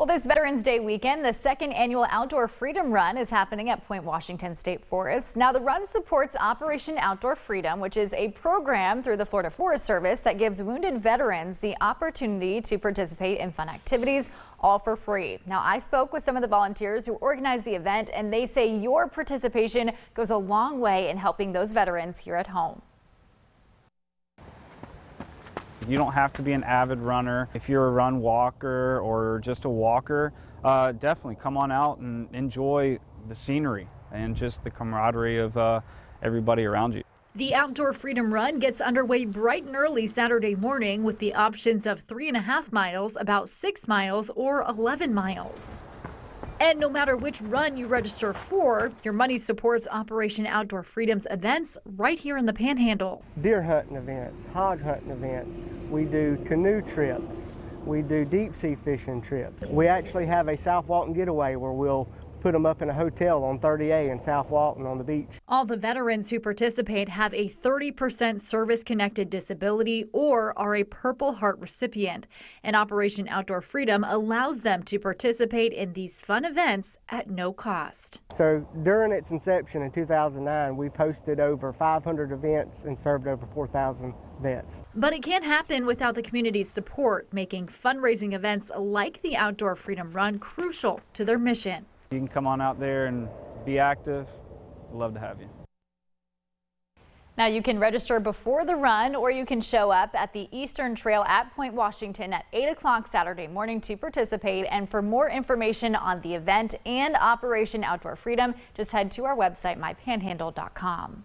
Well, this Veterans Day weekend, the second annual Outdoor Freedom Run is happening at Point Washington State Forest. Now, the run supports Operation Outdoor Freedom, which is a program through the Florida Forest Service that gives wounded veterans the opportunity to participate in fun activities, all for free. Now, I spoke with some of the volunteers who organized the event, and they say your participation goes a long way in helping those veterans here at home. You don't have to be an avid runner. If you're a run walker or just a walker, uh, definitely come on out and enjoy the scenery and just the camaraderie of uh, everybody around you. The Outdoor Freedom Run gets underway bright and early Saturday morning with the options of three and a half miles, about six miles, or 11 miles. And no matter which run you register for, your money supports Operation Outdoor Freedom's events right here in the Panhandle. Deer hunting events, hog hunting events. We do canoe trips. We do deep sea fishing trips. We actually have a South Walton getaway where we'll put them up in a hotel on 30A in South Walton on the beach. All the veterans who participate have a 30% service connected disability or are a Purple Heart recipient. And Operation Outdoor Freedom allows them to participate in these fun events at no cost. So during its inception in 2009, we've hosted over 500 events and served over 4,000 vets. But it can't happen without the community's support, making fundraising events like the Outdoor Freedom Run crucial to their mission. You can come on out there and be active. We'd Love to have you. Now you can register before the run or you can show up at the Eastern Trail at Point Washington at 8 o'clock Saturday morning to participate. And for more information on the event and Operation Outdoor Freedom, just head to our website, mypanhandle.com.